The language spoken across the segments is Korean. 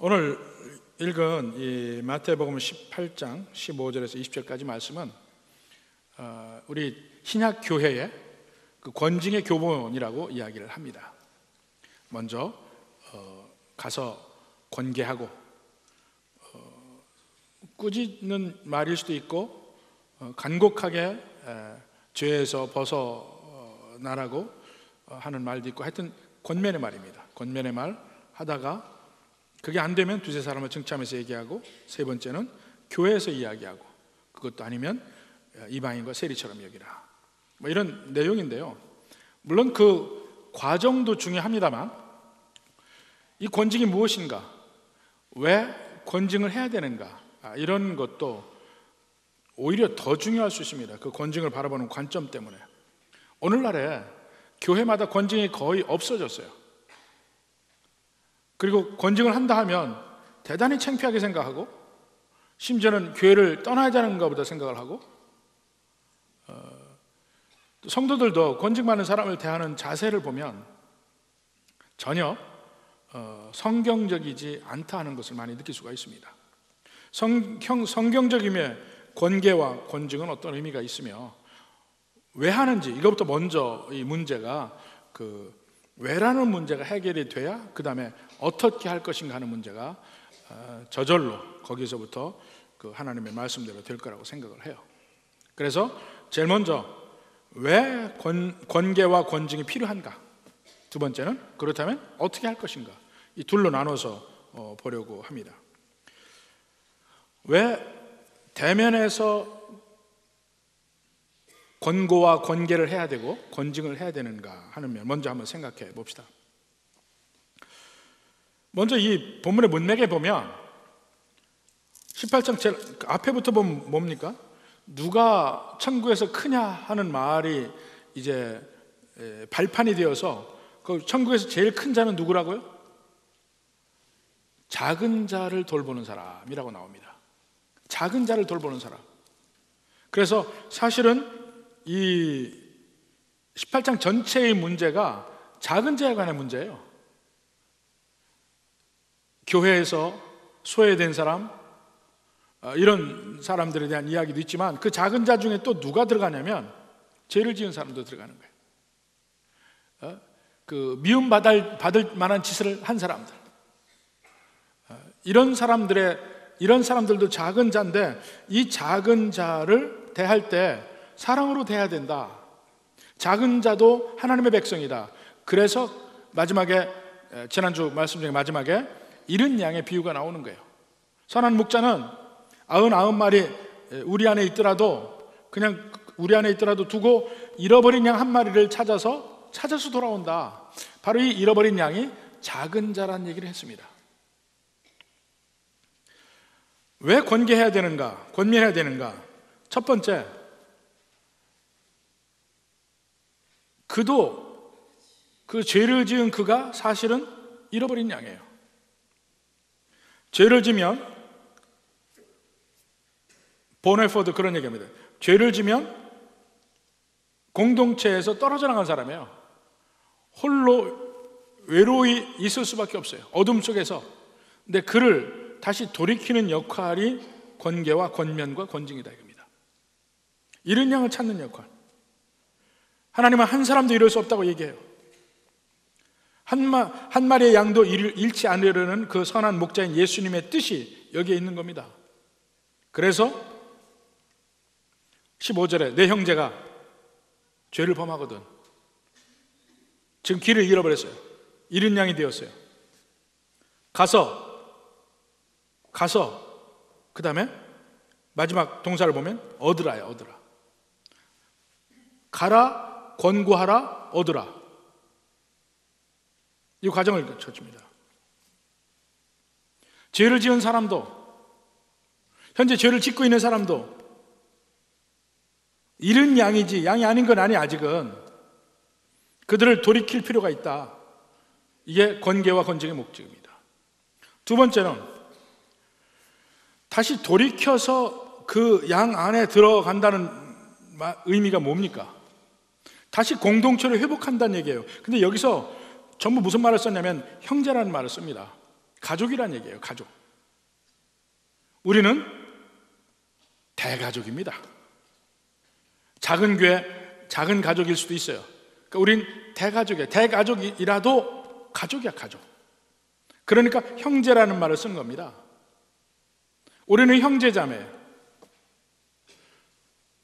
오늘 읽은 이 마태복음 18장 15절에서 20절까지 말씀은 어, 우리 신약 교회의 그 권징의 교본이라고 이야기를 합니다. 먼저 어, 가서 권계하고 어, 꾸짖는 말일 수도 있고 간곡하게 죄에서 벗어나라고 하는 말도 있고 하여튼 권면의 말입니다. 권면의 말 하다가 그게 안 되면 두세 사람을 증참해서 얘기하고 세 번째는 교회에서 이야기하고 그것도 아니면 이방인과 세리처럼 여기라. 뭐 이런 내용인데요. 물론 그 과정도 중요합니다만 이 권징이 무엇인가? 왜 권징을 해야 되는가? 아, 이런 것도 오히려 더 중요할 수 있습니다. 그 권징을 바라보는 관점 때문에. 오늘날에 교회마다 권징이 거의 없어졌어요. 그리고 권징을 한다 하면 대단히 창피하게 생각하고 심지어는 교회를 떠나야 되는가 보다 생각을 하고 어, 성도들도 권징 받는 사람을 대하는 자세를 보면 전혀 어, 성경적이지 않다 하는 것을 많이 느낄 수가 있습니다. 성, 성경적임의 권계와 권징은 어떤 의미가 있으며 왜 하는지 이것부터 먼저 이 문제가 그 왜라는 문제가 해결이 돼야 그 다음에 어떻게 할 것인가 하는 문제가 어, 저절로 거기서부터 그 하나님의 말씀대로 될 거라고 생각을 해요. 그래서 제일 먼저 왜 권, 권계와 권징이 필요한가? 두 번째는 그렇다면 어떻게 할 것인가? 이 둘로 나눠서 어, 보려고 합니다. 왜 대면에서 권고와 권계를 해야 되고 권징을 해야 되는가 하는 면 먼저 한번 생각해 봅시다. 먼저 이 본문의 문맥에 보면 18장 제일 앞에부터 보면 뭡니까? 누가 천국에서 크냐 하는 말이 이제 발판이 되어서 그 천국에서 제일 큰 자는 누구라고요? 작은 자를 돌보는 사람이라고 나옵니다. 작은 자를 돌보는 사람. 그래서 사실은 이 18장 전체의 문제가 작은 자에 관한 문제예요. 교회에서 소외된 사람, 어, 이런 사람들에 대한 이야기도 있지만 그 작은 자 중에 또 누가 들어가냐면 죄를 지은 사람도 들어가는 거예요. 어? 그 미움 받을, 받을 만한 짓을 한 사람들. 어, 이런 사람들의 이런 사람들도 작은 자인데 이 작은 자를 대할 때 사랑으로 대해야 된다. 작은 자도 하나님의 백성이다. 그래서 마지막에 지난주 말씀 중에 마지막에 이른 양의 비유가 나오는 거예요. 선한 목자는 아흔 아흔 마리 우리 안에 있더라도 그냥 우리 안에 있더라도 두고 잃어버린 양 한 마리를 찾아서 찾아서 돌아온다. 바로 이 잃어버린 양이 작은 자란 얘기를 했습니다. 왜 권계해야 되는가? 권면해야 되는가? 첫 번째, 그도 그 죄를 지은 그가 사실은 잃어버린 양이에요. 죄를 지면 보네포드 그런 얘기합니다. 죄를 지면 공동체에서 떨어져 나간 사람이에요. 홀로 외로이 있을 수밖에 없어요. 어둠 속에서. 근데 그를 다시 돌이키는 역할이 권계와 권면과 권징이다 이겁니다. 이런 양을 찾는 역할. 하나님은 한 사람도 이럴 수 없다고 얘기해요. 한, 마, 한 마리의 양도 잃 지 않으려는 그 선한 목자인 예수님의 뜻이 여기에 있는 겁니다. 그래서 15절에 내 형제가 죄를 범하거든. 지금 길을 잃어버렸어요. 잃은 양이 되었어요. 가서, 가서, 그 다음에 마지막 동사를 보면 얻으라요, 얻으라. 가라, 권고하라 얻으라. 이 과정을 거쳐줍니다. 죄를 지은 사람도 현재 죄를 짓고 있는 사람도 잃은 양이지 양이 아닌 건 아니 아직은 그들을 돌이킬 필요가 있다. 이게 권계와 건증의 목적입니다. 두 번째는 다시 돌이켜서 그 양 안에 들어간다는 의미가 뭡니까? 다시 공동체를 회복한다는 얘기예요. 근데 여기서 전부 무슨 말을 썼냐면 형제라는 말을 씁니다. 가족이란 얘기예요, 가족. 우리는 대가족입니다. 작은 교회, 작은 가족일 수도 있어요. 그러니까 우린 대가족이에요. 대가족이라도 가족이야, 가족. 그러니까 형제라는 말을 쓴 겁니다. 우리는 형제자매.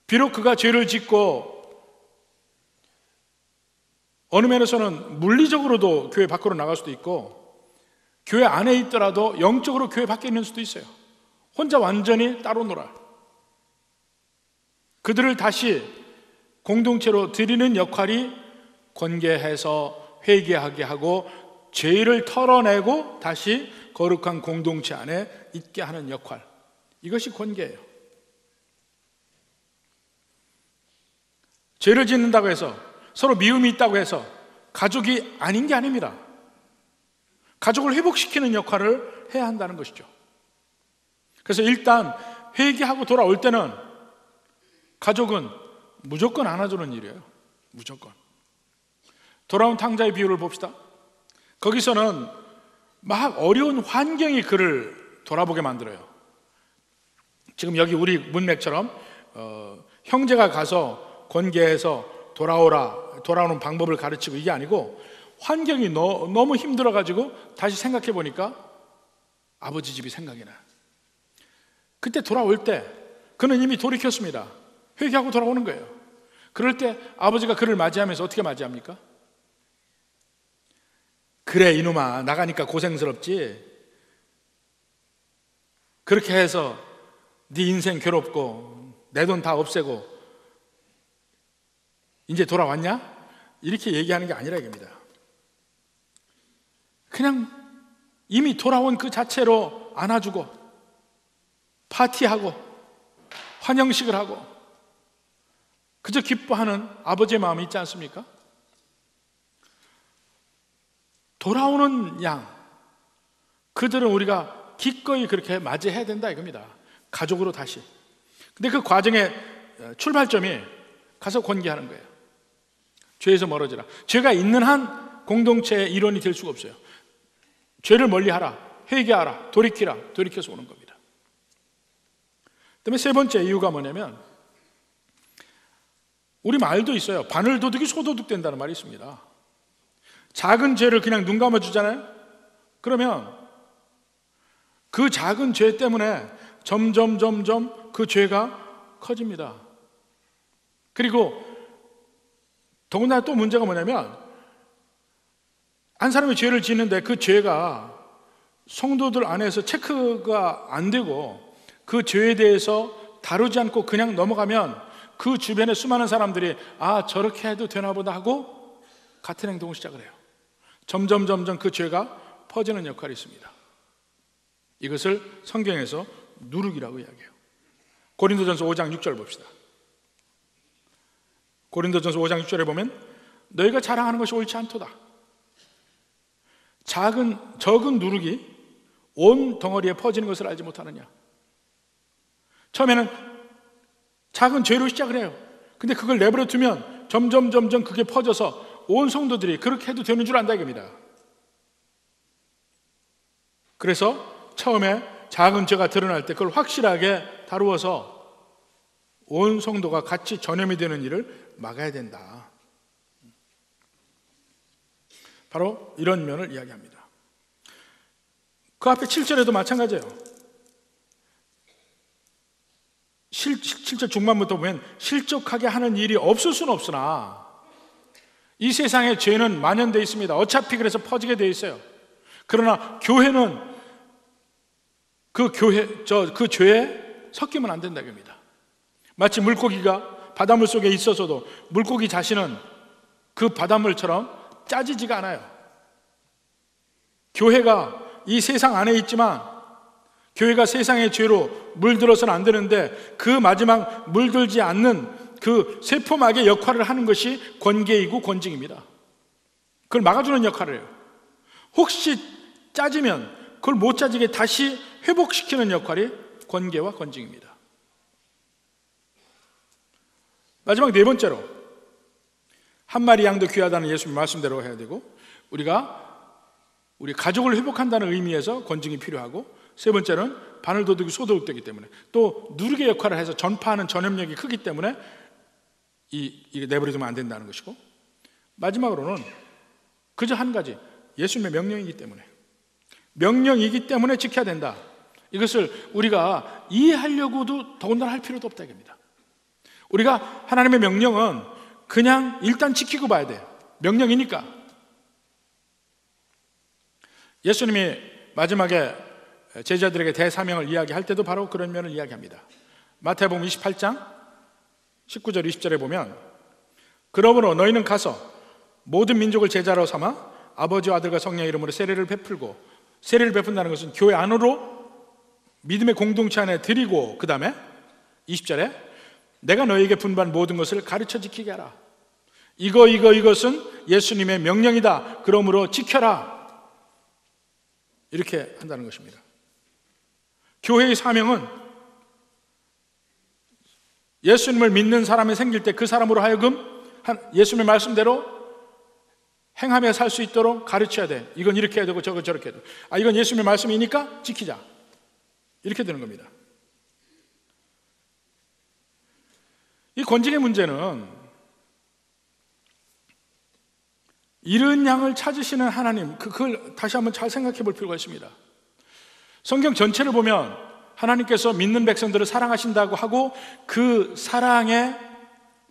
비록 그가 죄를 짓고 어느 면에서는 물리적으로도 교회 밖으로 나갈 수도 있고 교회 안에 있더라도 영적으로 교회 밖에 있는 수도 있어요. 혼자 완전히 따로 놀아. 그들을 다시 공동체로 드리는 역할이 권계해서 회개하게 하고 죄를 털어내고 다시 거룩한 공동체 안에 있게 하는 역할. 이것이 권계예요. 죄를 짓는다고 해서 서로 미움이 있다고 해서 가족이 아닌 게 아닙니다. 가족을 회복시키는 역할을 해야 한다는 것이죠. 그래서 일단 회개하고 돌아올 때는 가족은 무조건 안아주는 일이에요. 무조건. 돌아온 탕자의 비유를 봅시다. 거기서는 막 어려운 환경이 그를 돌아보게 만들어요. 지금 여기 우리 문맥처럼 어, 형제가 가서 권계해서 돌아오라 돌아오는 방법을 가르치고 이게 아니고 환경이 너, 너무 힘들어 가지고 다시 생각해 보니까 아버지 집이 생각이 나. 그때 돌아올 때 그는 이미 돌이켰습니다. 회개하고 돌아오는 거예요. 그럴 때 아버지가 그를 맞이하면서 어떻게 맞이합니까? 그래 이놈아 나가니까 고생스럽지. 그렇게 해서 네 인생 괴롭고 내 돈 다 없애고 이제 돌아왔냐? 이렇게 얘기하는 게 아니라 이겁니다. 그냥 이미 돌아온 그 자체로 안아주고 파티하고 환영식을 하고 그저 기뻐하는 아버지의 마음이 있지 않습니까? 돌아오는 양 그들은 우리가 기꺼이 그렇게 맞이해야 된다 이겁니다. 가족으로 다시. 근데 그 과정의 출발점이 가서 권기하는 거예요. 죄에서 멀어지라. 죄가 있는 한 공동체의 일원이 될 수가 없어요. 죄를 멀리하라, 회개하라, 돌이키라, 돌이켜서 오는 겁니다. 그다음에 세 번째 이유가 뭐냐면 우리 말도 있어요. 바늘 도둑이 소도둑 된다는 말이 있습니다. 작은 죄를 그냥 눈 감아 주잖아요. 그러면 그 작은 죄 때문에 점점 점점 그 죄가 커집니다. 그리고 더군다나 또 문제가 뭐냐면 한 사람이 죄를 짓는데 그 죄가 성도들 안에서 체크가 안 되고 그 죄에 대해서 다루지 않고 그냥 넘어가면 그 주변의 수많은 사람들이 아 저렇게 해도 되나 보다 하고 같은 행동을 시작을 해요. 점점 점점 그 죄가 퍼지는 역할이 있습니다. 이것을 성경에서 누룩이라고 이야기해요. 고린도전서 5장 6절 봅시다. 고린도전서 5장 6절에 보면 너희가 자랑하는 것이 옳지 않도다. 작은 적은 누룩이 온 덩어리에 퍼지는 것을 알지 못하느냐. 처음에는 작은 죄로 시작을 해요. 근데 그걸 내버려 두면 점점 점점 그게 퍼져서 온 성도들이 그렇게 해도 되는 줄 안다 이겁니다. 그래서 처음에 작은 죄가 드러날 때 그걸 확실하게 다루어서 온 성도가 같이 전염이 되는 일을 막아야 된다. 바로 이런 면을 이야기합니다. 그 앞에 7절에도 마찬가지예요. 7, 7절 중반부터 보면 실족하게 하는 일이 없을 수는 없으나 이 세상에 죄는 만연되어 있습니다. 어차피 그래서 퍼지게 되어 있어요. 그러나 교회는 그 교회, 저, 그 죄에 섞이면 안 된다, 겁니다. 마치 물고기가 바닷물 속에 있어서도 물고기 자신은 그 바닷물처럼 짜지지가 않아요. 교회가 이 세상 안에 있지만 교회가 세상의 죄로 물들어서는 안 되는데 그 마지막 물들지 않는 그 세포막의 역할을 하는 것이 권계이고 권징입니다. 그걸 막아주는 역할을 해요. 혹시 짜지면 그걸 못 짜지게 다시 회복시키는 역할이 권계와 권징입니다. 마지막 네 번째로 한 마리 양도 귀하다는 예수님 말씀대로 해야 되고 우리가 우리 가족을 회복한다는 의미에서 권징이 필요하고 세 번째는 바늘 도둑이 소도둑되기 때문에 또 누르개 역할을 해서 전파하는 전염력이 크기 때문에 이, 이게 내버려두면 안 된다는 것이고 마지막으로는 그저 한 가지 예수님의 명령이기 때문에 명령이기 때문에 지켜야 된다. 이것을 우리가 이해하려고도 더군다나 할 필요도 없다 이겁니다. 우리가 하나님의 명령은 그냥 일단 지키고 봐야 돼. 명령이니까. 예수님이 마지막에 제자들에게 대사명을 이야기할 때도 바로 그런 면을 이야기합니다. 마태복음 28장 19절 20절에 보면 그러므로 너희는 가서 모든 민족을 제자로 삼아 아버지와 아들과 성령 이름으로 세례를 베풀고 세례를 베푼다는 것은 교회 안으로 믿음의 공동체 안에 드리고 그 다음에 20절에 내가 너에게 분반 모든 것을 가르쳐 지키게 하라. 이거 이거 이것은 예수님의 명령이다. 그러므로 지켜라. 이렇게 한다는 것입니다. 교회의 사명은 예수님을 믿는 사람이 생길 때 그 사람으로 하여금 예수님의 말씀대로 행하며 살 수 있도록 가르쳐야 돼. 이건 이렇게 해야 되고 저거 저렇게 해야 돼. 아, 이건 예수님의 말씀이니까 지키자. 이렇게 되는 겁니다. 이 권징의 문제는 이른 양을 찾으시는 하나님, 그, 그걸 다시 한번 잘 생각해 볼 필요가 있습니다. 성경 전체를 보면 하나님께서 믿는 백성들을 사랑하신다고 하고 그 사랑의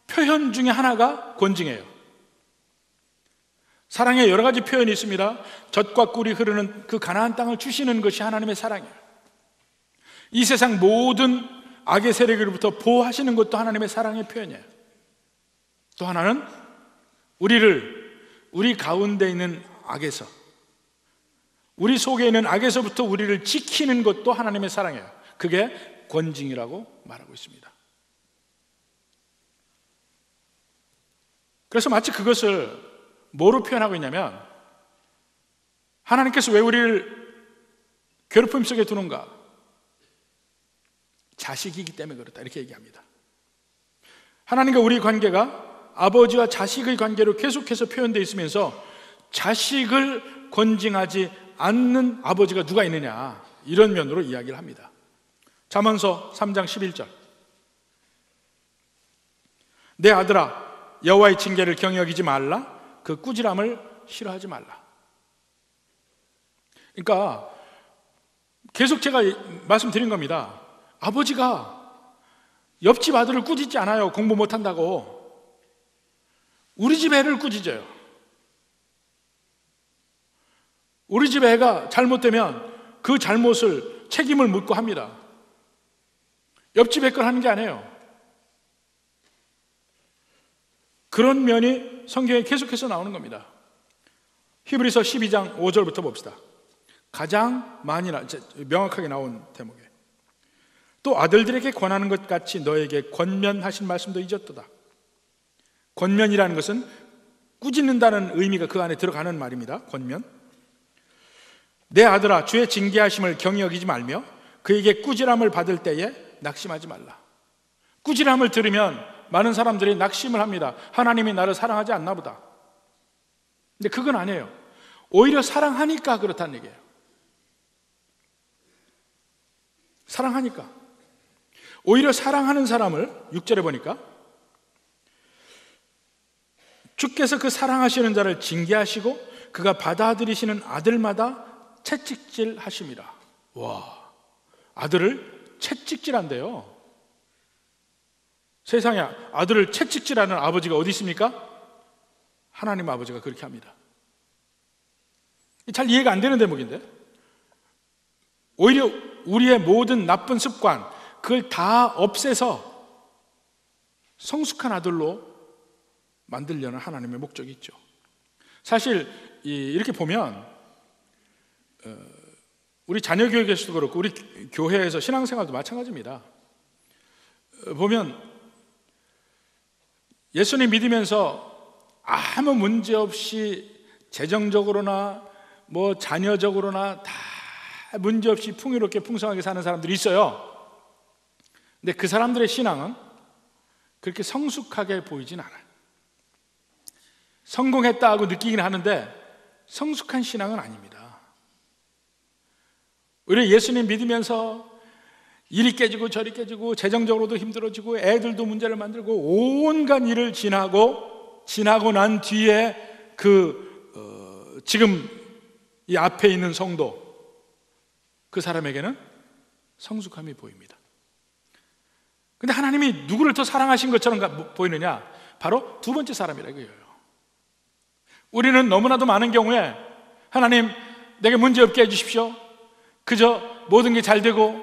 표현 중에 하나가 권징이에요. 사랑의 여러 가지 표현이 있습니다. 젖과 꿀이 흐르는 그 가나안 땅을 주시는 것이 하나님의 사랑이에요. 이 세상 모든 악의 세력으로부터 보호하시는 것도 하나님의 사랑의 표현이에요. 또 하나는 우리를 우리 가운데 있는 악에서 우리 속에 있는 악에서부터 우리를 지키는 것도 하나님의 사랑이에요. 그게 권징이라고 말하고 있습니다. 그래서 마치 그것을 뭐로 표현하고 있냐면 하나님께서 왜 우리를 괴롭힘 속에 두는가? 자식이기 때문에 그렇다. 이렇게 얘기합니다. 하나님과 우리 관계가 아버지와 자식의 관계로 계속해서 표현되어 있으면서 자식을 권징하지 않는 아버지가 누가 있느냐. 이런 면으로 이야기를 합니다. 자언서 3장 11절. 내 아들아, 여호와의 징계를 경여기지 말라. 그 꾸지람을 싫어하지 말라. 그러니까 계속 제가 말씀드린 겁니다. 아버지가 옆집 아들을 꾸짖지 않아요. 공부 못한다고. 우리 집 애를 꾸짖어요. 우리 집 애가 잘못되면 그 잘못을 책임을 묻고 합니다. 옆집 애걸 하는 게 아니에요. 그런 면이 성경에 계속해서 나오는 겁니다. 히브리서 12장 5절부터 봅시다. 가장 많이 나, 명확하게 나온 대목이에요. 또 아들들에게 권하는 것 같이 너에게 권면하신 말씀도 잊었도다. 권면이라는 것은 꾸짖는다는 의미가 그 안에 들어가는 말입니다. 권면. 내 아들아, 주의 징계하심을 경히 여기지 말며 그에게 꾸지람을 받을 때에 낙심하지 말라. 꾸지람을 들으면 많은 사람들이 낙심을 합니다. 하나님이 나를 사랑하지 않나 보다. 근데 그건 아니에요. 오히려 사랑하니까 그렇다는 얘기예요. 사랑하니까. 오히려 사랑하는 사람을 6절에 보니까 주께서 그 사랑하시는 자를 징계하시고 그가 받아들이시는 아들마다 채찍질 하심이라. 와, 아들을 채찍질한대요. 세상에 아들을 채찍질하는 아버지가 어디 있습니까? 하나님 아버지가 그렇게 합니다. 잘 이해가 안 되는 대목인데. 오히려 우리의 모든 나쁜 습관, 그걸 다 없애서 성숙한 아들로 만들려는 하나님의 목적이 있죠. 사실 이렇게 보면 어, 우리 자녀 교육에서도 그렇고 우리 교회에서 신앙생활도 마찬가지입니다. 어, 보면 예수님 믿으면서 아무 문제 없이 재정적으로나 뭐 자녀적으로나 다 문제 없이 풍요롭게 풍성하게 사는 사람들이 있어요. 근데 그 사람들의 신앙은 그렇게 성숙하게 보이진 않아요. 성공했다 고 느끼긴 하는데 성숙한 신앙은 아닙니다. 우리 예수님 믿으면서 일이 깨지고 저리 깨지고 재정적으로도 힘들어지고 애들도 문제를 만들고 온갖 일을 지나고 지나고 난 뒤에 그 어, 지금 이 앞에 있는 성도 그 사람에게는 성숙함이 보입니다. 근데 하나님이 누구를 더 사랑하신 것처럼 보이느냐? 바로 두 번째 사람이라 이거예요. 우리는 너무나도 많은 경우에 하나님 내게 문제 없게 해주십시오. 그저 모든 게 잘 되고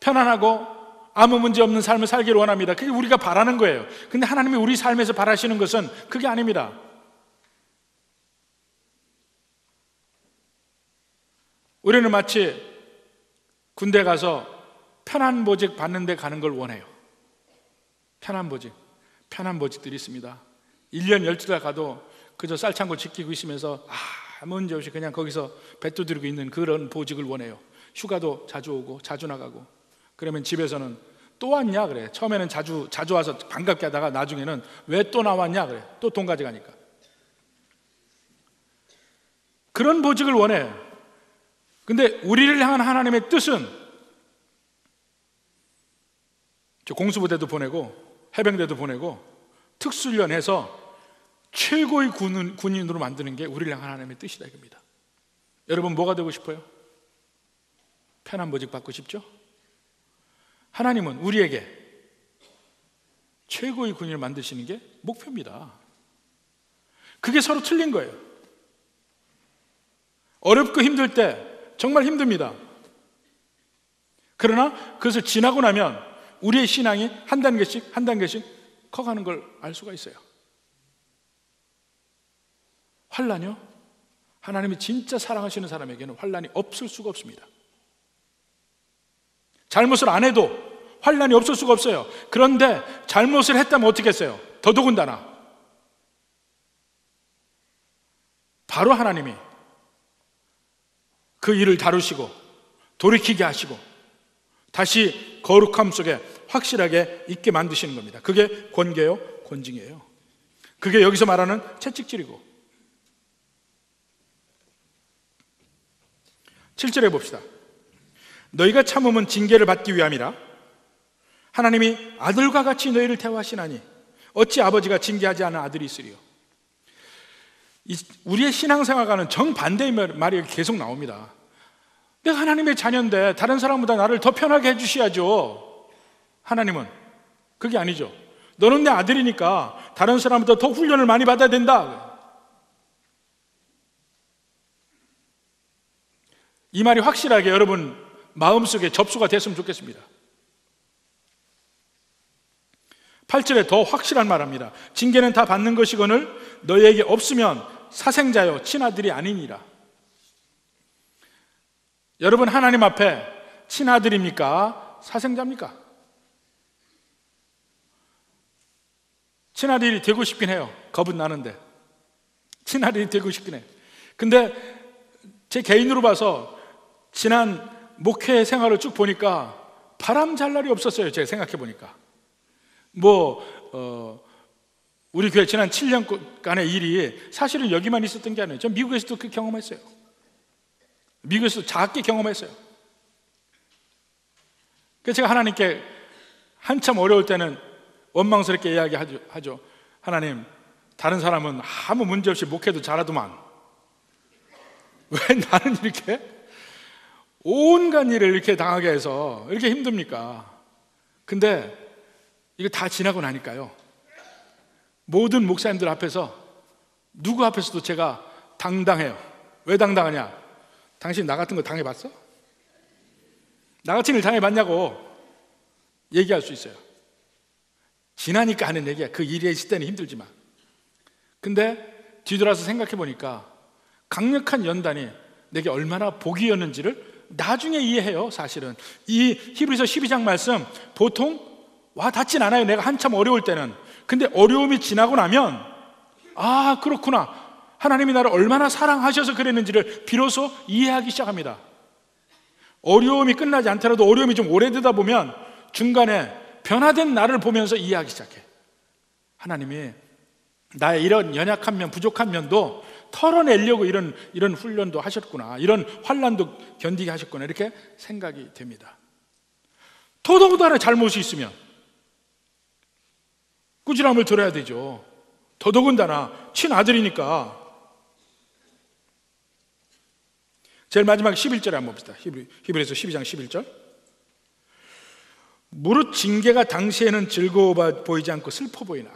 편안하고 아무 문제 없는 삶을 살기를 원합니다. 그게 우리가 바라는 거예요. 근데 하나님이 우리 삶에서 바라시는 것은 그게 아닙니다. 우리는 마치 군대 가서 편한 보직 받는 데 가는 걸 원해요. 편한 보직. 편한 보직들이 있습니다. 1년 12달 가도 그저 쌀창고 지키고 있으면서 아무 문제 없이 그냥 거기서 배 두드리고 있는 그런 보직을 원해요. 휴가도 자주 오고 자주 나가고 그러면 집에서는 또 왔냐 그래. 처음에는 자주 자주 와서 반갑게 하다가 나중에는 왜 또 나왔냐 그래. 또 돈 가져가니까. 그런 보직을 원해. 근데 우리를 향한 하나님의 뜻은 공수부대도 보내고 해병대도 보내고 특수훈련해서 최고의 군인, 군인으로 만드는 게 우리를 향한 하나님의 뜻이다 이겁니다. 여러분 뭐가 되고 싶어요? 편한 보직 받고 싶죠? 하나님은 우리에게 최고의 군인을 만드시는 게 목표입니다. 그게 서로 틀린 거예요. 어렵고 힘들 때 정말 힘듭니다. 그러나 그것을 지나고 나면 우리의 신앙이 한 단계씩 한 단계씩 커가는 걸 알 수가 있어요. 환란요? 하나님이 진짜 사랑하시는 사람에게는 환란이 없을 수가 없습니다. 잘못을 안 해도 환란이 없을 수가 없어요. 그런데 잘못을 했다면 어떻게 했어요? 더더군다나 바로 하나님이 그 일을 다루시고 돌이키게 하시고 다시 거룩함 속에 확실하게 있게 만드시는 겁니다. 그게 권계요, 권징이에요. 그게 여기서 말하는 채찍질이고 7절에 봅시다. 너희가 참음은 징계를 받기 위함이라 하나님이 아들과 같이 너희를 대화하시나니 어찌 아버지가 징계하지 않은 아들이 있으리요 우리의 신앙생활과는 정반대의 말이 계속 나옵니다 내가 하나님의 자녀인데 다른 사람보다 나를 더 편하게 해주셔야죠 하나님은 그게 아니죠 너는 내 아들이니까 다른 사람보다 더 훈련을 많이 받아야 된다 이 말이 확실하게 여러분 마음속에 접수가 됐으면 좋겠습니다. 8절에 더 확실한 말합니다. 징계는 다 받는 것이거늘 너희에게 없으면 사생자요 친아들이 아니니라. 여러분 하나님 앞에 친아들입니까? 사생자입니까? 친아들이 되고 싶긴 해요. 겁은 나는데. 친아들이 되고 싶긴 해. 근데 제 개인으로 봐서 지난 목회 생활을 쭉 보니까 바람 잘 날이 없었어요. 제가 생각해 보니까. 뭐, 어, 우리 교회 지난 7년간의 일이 사실은 여기만 있었던 게 아니에요. 전 미국에서도 그 경험했어요. 미국에서 작게 경험했어요. 그래서 제가 하나님께 한참 어려울 때는 원망스럽게 이야기하죠. 하나님, 다른 사람은 아무 문제 없이 목회도 잘하더만. 왜 나는 이렇게 온갖 일을 이렇게 당하게 해서 이렇게 힘듭니까? 근데 이거 다 지나고 나니까요. 모든 목사님들 앞에서 누구 앞에서도 제가 당당해요. 왜 당당하냐? 당신 나 같은 거 당해봤어? 나 같은 일 당해봤냐고 얘기할 수 있어요. 지나니까 하는 얘기야. 그 일이 있을 때는 힘들지만. 근데 뒤돌아서 생각해 보니까 강력한 연단이 내게 얼마나 복이었는지를 나중에 이해해요, 사실은. 이 히브리서 12장 말씀 보통 와 닿진 않아요. 내가 한참 어려울 때는. 근데 어려움이 지나고 나면 아, 그렇구나. 하나님이 나를 얼마나 사랑하셔서 그랬는지를 비로소 이해하기 시작합니다. 어려움이 끝나지 않더라도 어려움이 좀 오래되다 보면 중간에 변화된 나를 보면서 이해하기 시작해. 하나님이 나의 이런 연약한 면, 부족한 면도 털어내려고 이런 이런 훈련도 하셨구나. 이런 환란도 견디게 하셨구나. 이렇게 생각이 됩니다. 더더군다나 잘못이 있으면 꾸지람을 들어야 되죠. 더더군다나 친아들이니까 제일 마지막 11절에 한번 봅시다. 히브리서 12장 11절. 무릇 징계가 당시에는 즐거워 보이지 않고 슬퍼 보이나.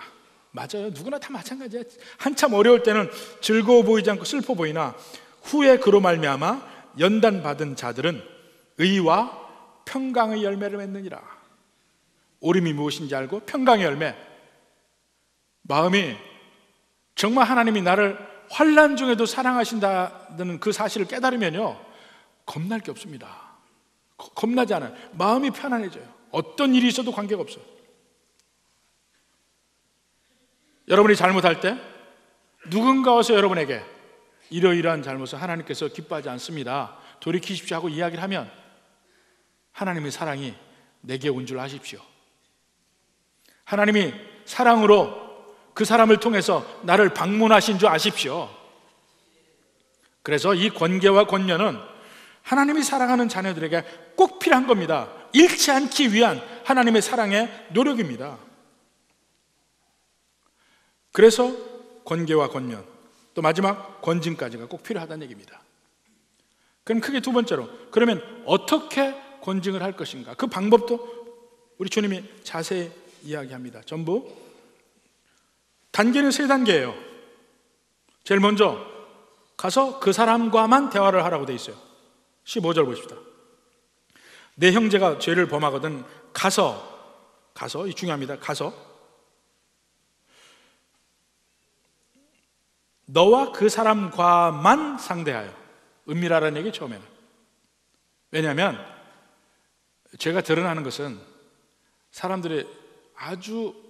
맞아요. 누구나 다 마찬가지야. 한참 어려울 때는 즐거워 보이지 않고 슬퍼 보이나 후에 그로 말미암아 연단 받은 자들은 의와 평강의 열매를 맺느니라. 오림이 무엇인지 알고 평강의 열매. 마음이 정말 하나님이 나를 환란 중에도 사랑하신다는 그 사실을 깨달으면요 겁날 게 없습니다. 겁나지 않아요. 마음이 편안해져요. 어떤 일이 있어도 관계가 없어요. 여러분이 잘못할 때 누군가 와서 여러분에게 이러이러한 잘못을 하나님께서 기뻐하지 않습니다. 돌이키십시오 하고 이야기를 하면 하나님의 사랑이 내게 온 줄 아십시오. 하나님이 사랑으로 그 사람을 통해서 나를 방문하신 줄 아십시오. 그래서 이 권계와 권면은 하나님이 사랑하는 자녀들에게 꼭 필요한 겁니다. 잃지 않기 위한 하나님의 사랑의 노력입니다. 그래서 권계와 권면, 또 마지막 권징까지가 꼭 필요하다는 얘기입니다. 그럼 크게 두 번째로, 그러면 어떻게 권징을 할 것인가? 그 방법도 우리 주님이 자세히 이야기합니다. 전부 단계는 세 단계예요. 제일 먼저 가서 그 사람과만 대화를 하라고 돼 있어요. 15절 보십시다. 내 형제가 죄를 범하거든 가서 가서 이 중요합니다. 가서 너와 그 사람과만 상대하여 은밀하라는 얘기 처음에는 왜냐하면 죄가 드러나는 것은 사람들이 아주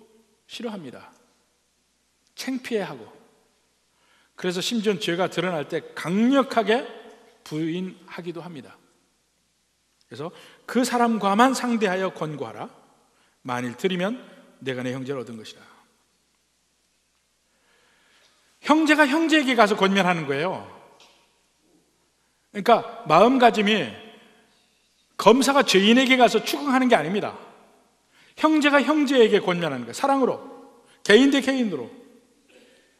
싫어합니다. 창피해하고 그래서 심지어 죄가 드러날 때 강력하게 부인하기도 합니다. 그래서 그 사람과만 상대하여 권고하라. 만일 들이면 내가 내 형제를 얻은 것이다. 형제가 형제에게 가서 권면하는 거예요. 그러니까 마음가짐이 검사가 죄인에게 가서 추궁하는 게 아닙니다. 형제가 형제에게 권면하는 거예요. 사랑으로. 개인 대 개인으로.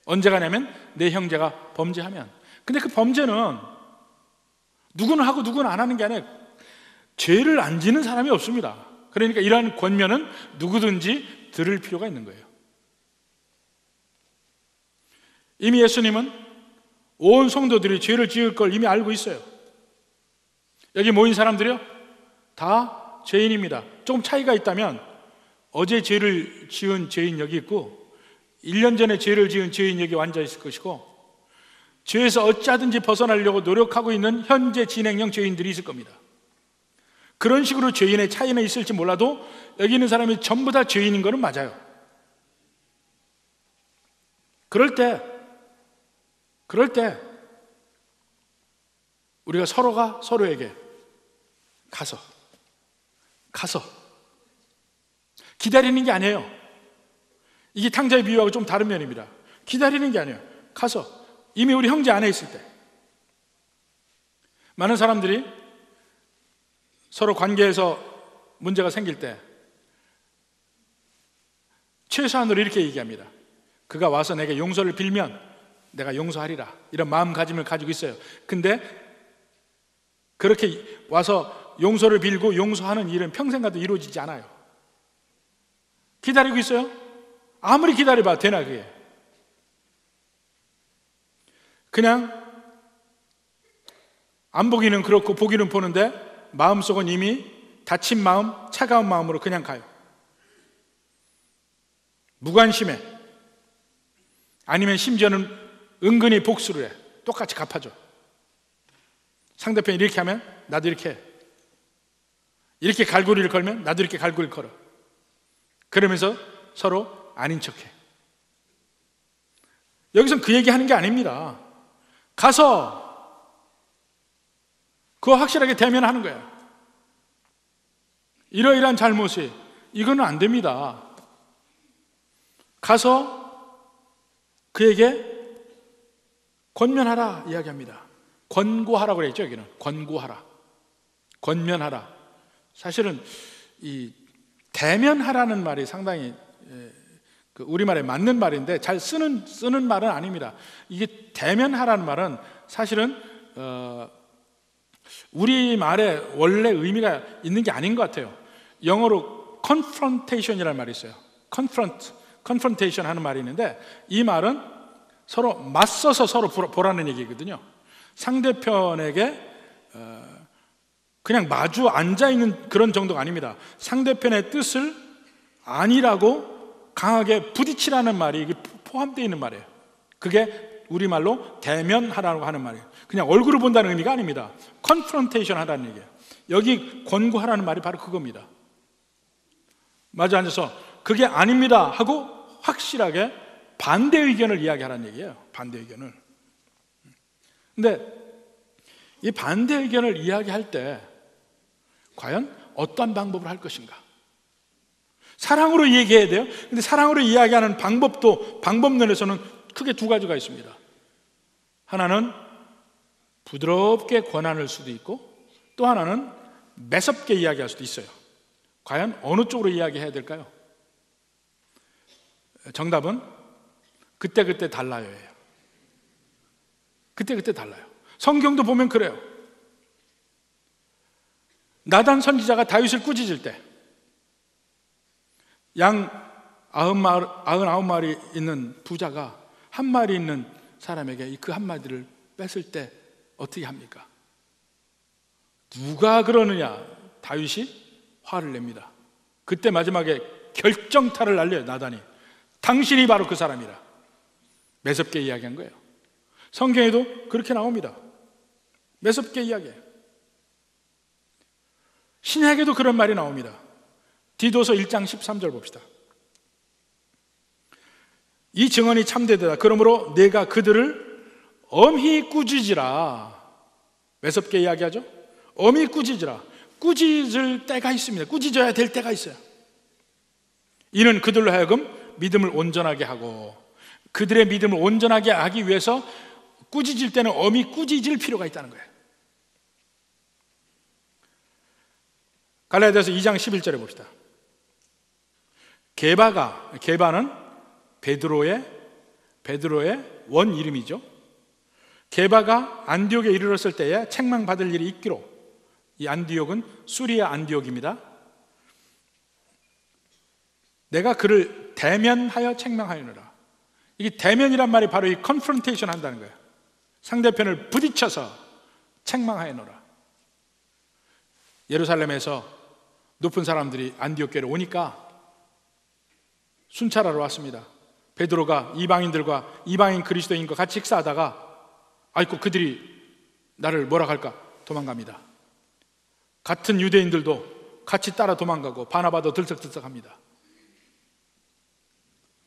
언제 가냐면 내 형제가 범죄하면. 근데 그 범죄는 누구는 하고 누구는 안 하는 게 아니라 죄를 안 지는 사람이 없습니다. 그러니까 이러한 권면은 누구든지 들을 필요가 있는 거예요. 이미 예수님은 온 성도들이 죄를 지을 걸 이미 알고 있어요. 여기 모인 사람들이요? 다 죄인입니다. 조금 차이가 있다면 어제 죄를 지은 죄인 여기 있고 1년 전에 죄를 지은 죄인 여기 앉아 있을 것이고 죄에서 어찌하든지 벗어나려고 노력하고 있는 현재 진행형 죄인들이 있을 겁니다. 그런 식으로 죄인의 차이는 있을지 몰라도 여기 있는 사람이 전부 다 죄인인 것은 맞아요. 그럴 때, 그럴 때, 우리가 서로가 서로에게 가서, 가서, 기다리는 게 아니에요. 이게 탕자의 비유하고 좀 다른 면입니다. 기다리는 게 아니에요. 가서 이미 우리 형제 안에 있을 때 많은 사람들이 서로 관계에서 문제가 생길 때 최소한으로 이렇게 얘기합니다. 그가 와서 내게 용서를 빌면 내가 용서하리라. 이런 마음가짐을 가지고 있어요. 근데 그렇게 와서 용서를 빌고 용서하는 일은 평생 가도 이루어지지 않아요. 기다리고 있어요? 아무리 기다려봐 되나 그게? 그냥 안 보기는 그렇고 보기는 보는데 마음속은 이미 다친 마음, 차가운 마음으로 그냥 가요. 무관심해. 아니면 심지어는 은근히 복수를 해. 똑같이 갚아줘. 상대편이 이렇게 하면 나도 이렇게 해. 이렇게 갈고리를 걸면 나도 이렇게 갈고리를 걸어. 그러면서 서로 아닌 척해. 여기선 그 얘기 하는 게 아닙니다. 가서 그거 확실하게 대면하는 거야. 이러이러한 잘못이 이거는 안 됩니다. 가서 그에게 권면하라 이야기합니다. 권고하라고 그랬죠, 여기는. 권고하라. 권면하라. 사실은 이 대면하라는 말이 상당히 예, 그 우리말에 맞는 말인데 잘 쓰는 쓰는 말은 아닙니다. 이게 대면하라는 말은 사실은 어, 우리 말에 원래 의미가 있는 게 아닌 것 같아요. 영어로 confrontation이라는 말이 있어요. confront, confrontation 하는 말이 있는데 이 말은 서로 맞서서 서로 보라는 얘기거든요. 상대편에게 어, 그냥 마주 앉아 있는 그런 정도가 아닙니다. 상대편의 뜻을 아니라고 강하게 부딪히라는 말이 포함되어 있는 말이에요. 그게 우리말로 대면하라고 하는 말이에요. 그냥 얼굴을 본다는 의미가 아닙니다. 컨프런테이션 하라는 얘기예요. 여기 권고하라는 말이 바로 그겁니다. 마주 앉아서 그게 아닙니다 하고 확실하게 반대 의견을 이야기하라는 얘기예요. 반대 의견을. 근데 이 반대 의견을 이야기할 때 과연 어떤 방법을 할 것인가? 사랑으로 얘기해야 돼요. 근데 사랑으로 이야기하는 방법도 방법론에서는 크게 두 가지가 있습니다. 하나는 부드럽게 권한을 수도 있고 또 하나는 매섭게 이야기할 수도 있어요. 과연 어느 쪽으로 이야기해야 될까요? 정답은 그때그때 달라요. 그때그때 달라요. 성경도 보면 그래요. 나단 선지자가 다윗을 꾸짖을 때, 양 아흔아홉 마리 있는 부자가 한 마리 있는 사람에게 그 한마디를 뺐을 때 어떻게 합니까? 누가 그러느냐? 다윗이 화를 냅니다. 그때 마지막에 결정타를 날려요, 나단이. 당신이 바로 그 사람이라. 매섭게 이야기한 거예요. 성경에도 그렇게 나옵니다. 매섭게 이야기해요. 신약에도 그런 말이 나옵니다. 디도서 1장 13절 봅시다. 이 증언이 참되다. 그러므로 내가 그들을 엄히 꾸짖으라. 매섭게 이야기하죠? 엄히 꾸짖으라. 꾸짖을 때가 있습니다. 꾸짖어야 될 때가 있어요. 이는 그들로 하여금 믿음을 온전하게 하고 그들의 믿음을 온전하게 하기 위해서 꾸짖을 때는 엄히 꾸짖을 필요가 있다는 거예요. 갈라디아서 2장 11절에 봅시다. 게바가 게바는 베드로의 베드로의 원 이름이죠. 게바가 안디옥에 이르렀을 때에 책망 받을 일이 있기로 이 안디옥은 수리아 안디옥입니다. 내가 그를 대면하여 책망하였노라. 이게 대면이란 말이 바로 이 confrontation 한다는 거예요. 상대편을 부딪혀서 책망하였노라. 예루살렘에서 높은 사람들이 안디옥 교회로 오니까 순찰하러 왔습니다. 베드로가 이방인들과 이방인 그리스도인과 같이 식사하다가 아이고 그들이 나를 할까 도망갑니다. 같은 유대인들도 같이 따라 도망가고 바나바도 들썩들썩합니다.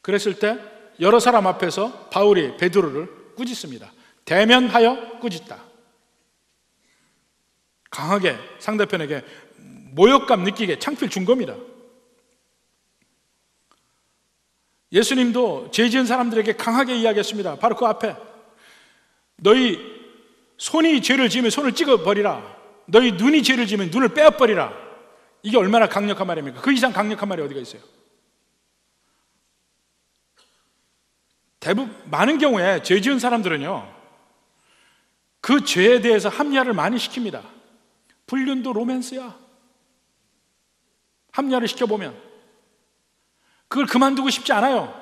그랬을 때 여러 사람 앞에서 바울이 베드로를 꾸짖습니다. 대면하여 꾸짖다. 강하게 상대편에게 모욕감 느끼게 창피를 준 겁니다. 예수님도 죄 지은 사람들에게 강하게 이야기했습니다. 바로 그 앞에 너희 손이 죄를 지으면 손을 찍어 버리라. 너희 눈이 죄를 지으면 눈을 빼어 버리라. 이게 얼마나 강력한 말입니까? 그 이상 강력한 말이 어디가 있어요? 대부분 많은 경우에 죄 지은 사람들은요. 그 죄에 대해서 합리화를 많이 시킵니다. 불륜도 로맨스야. 합리화를 시켜보면 그걸 그만두고 싶지 않아요.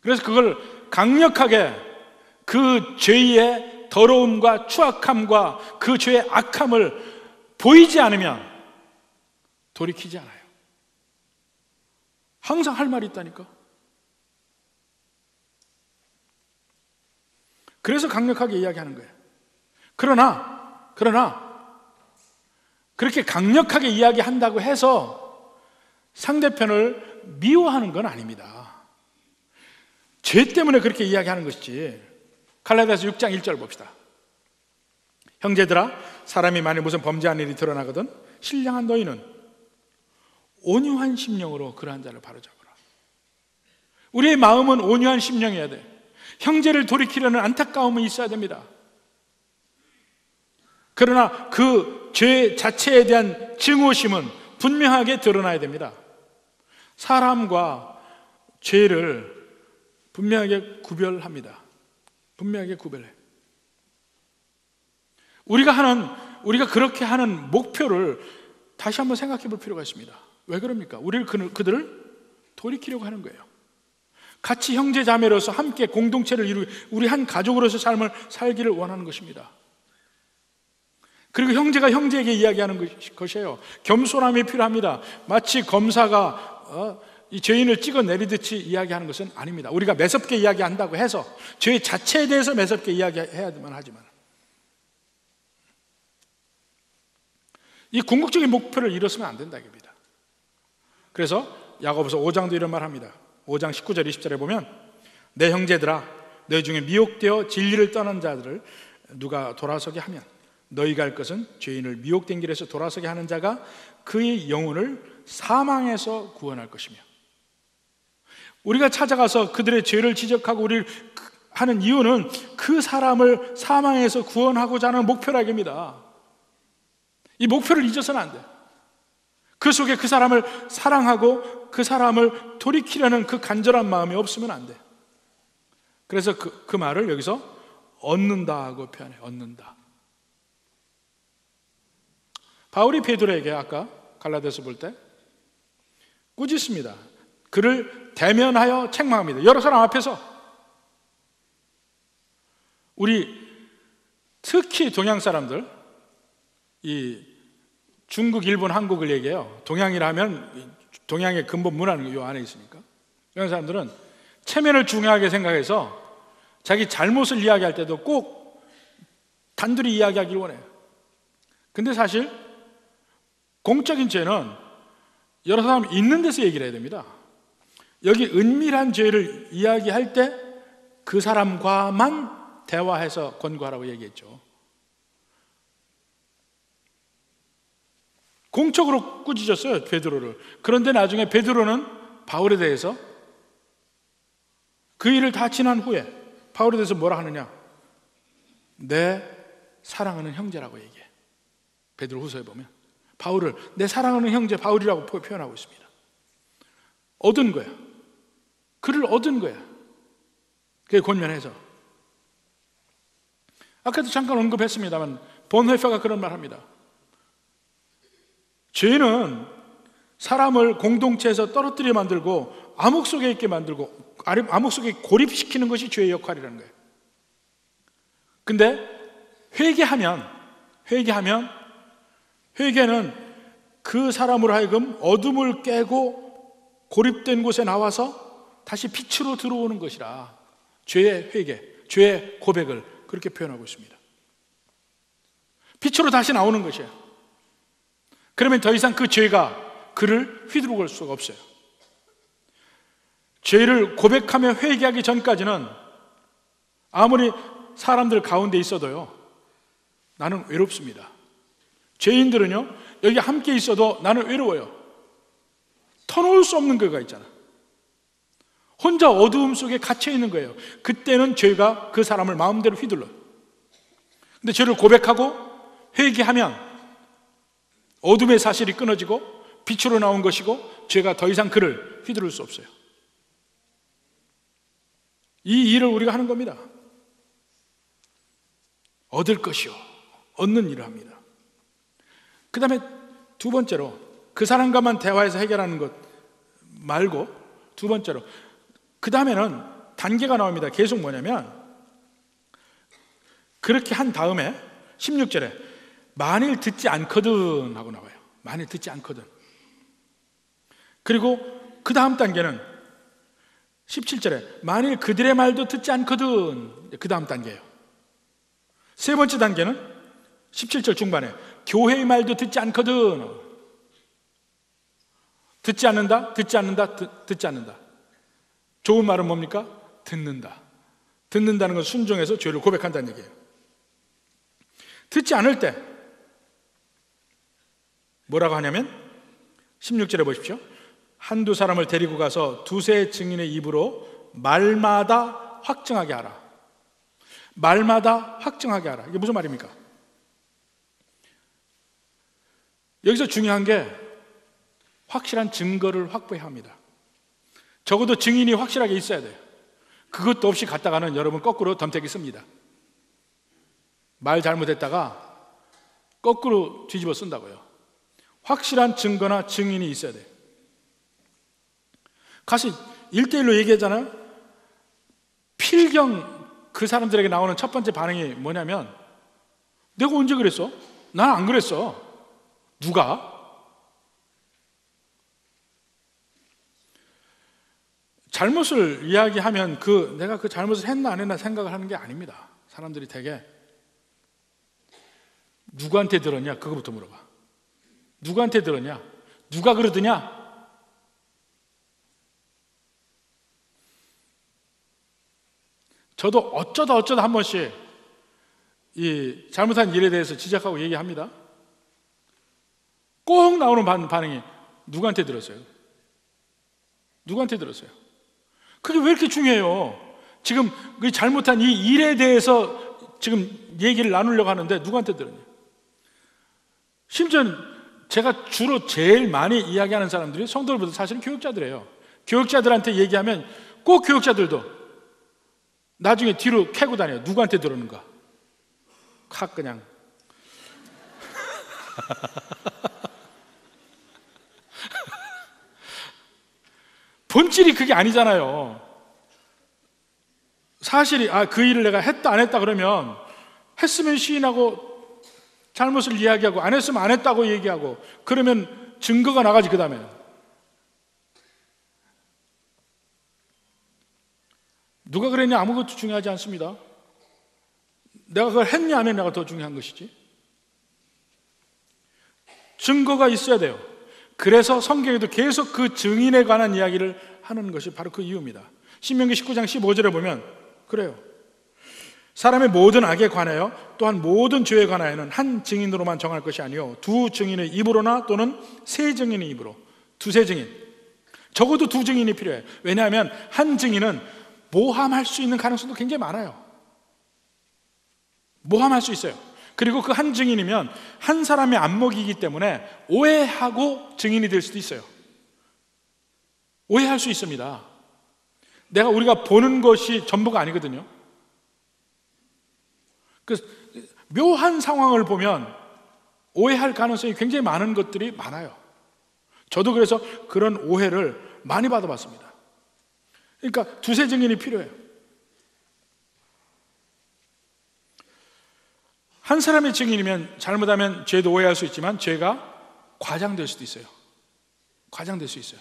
그래서 그걸 강력하게 그 죄의 더러움과 추악함과 그 죄의 악함을 보이지 않으면 돌이키지 않아요. 항상 할 말이 있다니까. 그래서 강력하게 이야기하는 거예요. 그러나, 그러나, 그렇게 강력하게 이야기한다고 해서 상대편을 미워하는 건 아닙니다. 죄 때문에 그렇게 이야기하는 것이지. 갈라디아서 6장 1절 봅시다. 형제들아, 사람이 만일 무슨 범죄한 일이 드러나거든 신령한 너희는 온유한 심령으로 그러한 자를 바로잡으라. 우리의 마음은 온유한 심령이어야 돼. 형제를 돌이키려는 안타까움이 있어야 됩니다. 그러나 그 죄 자체에 대한 증오심은 분명하게 드러나야 됩니다. 사람과 죄를 분명하게 구별합니다. 분명하게 구별해. 우리가 하는, 우리가 그렇게 하는 목표를 다시 한번 생각해 볼 필요가 있습니다. 왜 그럽니까? 우리를 그들을 돌이키려고 하는 거예요. 같이 형제 자매로서 함께 공동체를 이루 우리 한 가족으로서 삶을 살기를 원하는 것입니다. 그리고 형제가 형제에게 이야기하는 것이에요. 겸손함이 필요합니다. 마치 검사가 어, 이 죄인을 찍어 내리듯이 이야기하는 것은 아닙니다. 우리가 매섭게 이야기한다고 해서 죄 자체에 대해서 매섭게 이야기해야만 하지만 이 궁극적인 목표를 이뤘으면 안 된다 입니다. 그래서 야고보서 5장도 이런 말 합니다. 5장 19절 20절에 보면 내 형제들아 너희 중에 미혹되어 진리를 떠난 자들을 누가 돌아서게 하면 너희가 할 것은 죄인을 미혹된 길에서 돌아서게 하는 자가 그의 영혼을 사망에서 구원할 것이며 우리가 찾아가서 그들의 죄를 지적하고 우리를 하는 이유는 그 사람을 사망에서 구원하고자 하는 목표라입니다. 이 목표를 잊어서는 안 돼. 그 속에 그 사람을 사랑하고 그 사람을 돌이키려는 그 간절한 마음이 없으면 안 돼. 그래서 그, 그 말을 여기서 얻는다고 표현해. 얻는다. 바울이 베드로에게 아까 갈라디아서 볼 때 꾸짖습니다. 그를 대면하여 책망합니다. 여러 사람 앞에서 우리 특히 동양 사람들 이 중국, 일본, 한국을 얘기해요. 동양이라면 동양의 근본 문화는 이 안에 있으니까. 이런 사람들은 체면을 중요하게 생각해서 자기 잘못을 이야기할 때도 꼭 단둘이 이야기하기를 원해요. 근데 사실 공적인 죄는 여러 사람 있는 데서 얘기를 해야 됩니다. 여기 은밀한 죄를 이야기할 때 그 사람과만 대화해서 권고하라고 얘기했죠. 공적으로 꾸짖었어요, 베드로를. 그런데 나중에 베드로는 바울에 대해서 그 일을 다 지난 후에 바울에 대해서 뭐라 하느냐? 내 사랑하는 형제라고 얘기해. 베드로 후서에 보면. 바울을 내 사랑하는 형제 바울이라고 표현하고 있습니다. 얻은 거야. 그를 얻은 거야. 그게 권면해서. 아까도 잠깐 언급했습니다만 본회파가 그런 말 합니다. 죄는 사람을 공동체에서 떨어뜨려 만들고 암흑 속에 있게 만들고 암흑 속에 고립시키는 것이 죄의 역할이라는 거예요. 근데 회개하면 회개하면 회개는 그 사람으로 하여금 어둠을 깨고 고립된 곳에 나와서 다시 빛으로 들어오는 것이라 죄의 회개, 죄의 고백을 그렇게 표현하고 있습니다. 빛으로 다시 나오는 것이에요. 그러면 더 이상 그 죄가 그를 휘두르고 갈 수가 없어요. 죄를 고백하며 회개하기 전까지는 아무리 사람들 가운데 있어도요, 나는 외롭습니다. 죄인들은요, 여기 함께 있어도 나는 외로워요. 터놓을 수 없는 거가 있잖아. 혼자 어두움 속에 갇혀 있는 거예요. 그때는 죄가 그 사람을 마음대로 휘둘러. 근데 죄를 고백하고 회개하면 어둠의 사실이 끊어지고 빛으로 나온 것이고 죄가 더 이상 그를 휘두를 수 없어요. 이 일을 우리가 하는 겁니다. 얻을 것이요. 얻는 일을 합니다. 그 다음에 두 번째로 그 사람과만 대화해서 해결하는 것 말고 두 번째로 그 다음에는 단계가 나옵니다. 계속 뭐냐면 그렇게 한 다음에 16절에 만일 듣지 않거든 하고 나와요. 만일 듣지 않거든. 그리고 그 다음 단계는 17절에 만일 그들의 말도 듣지 않거든 그 다음 단계예요. 세 번째 단계는 17절 중반에 교회의 말도 듣지 않거든. 듣지 않는다, 듣지 않는다, 듣, 지 않는다. 좋은 말은 뭡니까? 듣는다. 듣는다는 건 순종해서 죄를 고백한다는 얘기예요. 듣지 않을 때 뭐라고 하냐면 16절에 보십시오. 한두 사람을 데리고 가서 두세 증인의 입으로 말마다 확증하게 하라. 말마다 확증하게 하라. 이게 무슨 말입니까? 여기서 중요한 게 확실한 증거를 확보해야 합니다. 적어도 증인이 확실하게 있어야 돼요. 그것도 없이 갔다가는 여러분 거꾸로 덤태기 씁니다. 말 잘못했다가 거꾸로 뒤집어 쓴다고요. 확실한 증거나 증인이 있어야 돼요. 가서 1대1로 얘기하잖아요. 필경 그 사람들에게 나오는 첫 번째 반응이 뭐냐면 내가 언제 그랬어? 나는 안 그랬어. 누가? 잘못을 이야기하면 그 내가 그 잘못을 했나 안 했나 생각을 하는 게 아닙니다. 사람들이 되게 누구한테 들었냐? 그거부터 물어봐. 누구한테 들었냐? 누가 그러더냐? 저도 어쩌다 어쩌다 한 번씩 이 잘못한 일에 대해서 지적하고 얘기합니다. 꼭 나오는 반응이 누구한테 들었어요? 누구한테 들었어요? 그게 왜 이렇게 중요해요? 지금 그 잘못한 이 일에 대해서 지금 얘기를 나누려고 하는데 누구한테 들었냐? 심지어 제가 주로 제일 많이 이야기하는 사람들이 성도들보다 사실은 교육자들이에요. 교육자들한테 얘기하면 꼭 교육자들도 나중에 뒤로 캐고 다녀요. 누구한테 들었는가? 칵 그냥. 본질이 그게 아니잖아요. 사실이 아 그 일을 내가 했다 안 했다 그러면 했으면 시인하고 잘못을 이야기하고 안 했으면 안 했다고 얘기하고 그러면 증거가 나가지 그 다음에 누가 그랬냐 아무것도 중요하지 않습니다. 내가 그걸 했냐 안 했냐가 더 중요한 것이지. 증거가 있어야 돼요. 그래서 성경에도 계속 그 증인에 관한 이야기를 하는 것이 바로 그 이유입니다. 신명기 19장 15절에 보면 그래요. 사람의 모든 악에 관하여 또한 모든 죄에 관하여는 한 증인으로만 정할 것이 아니요 두 증인의 입으로나 또는 세 증인의 입으로 두세 증인 적어도 두 증인이 필요해요. 왜냐하면 한 증인은 모함할 수 있는 가능성도 굉장히 많아요. 모함할 수 있어요. 그리고 그 한 증인이면 한 사람의 안목이기 때문에 오해하고 증인이 될 수도 있어요. 오해할 수 있습니다. 내가 우리가 보는 것이 전부가 아니거든요. 그 묘한 상황을 보면 오해할 가능성이 굉장히 많은 것들이 많아요. 저도 그래서 그런 오해를 많이 받아봤습니다. 그러니까 두세 증인이 필요해요. 한 사람의 증인이면 잘못하면 죄도 오해할 수 있지만 죄가 과장될 수도 있어요. 과장될 수 있어요.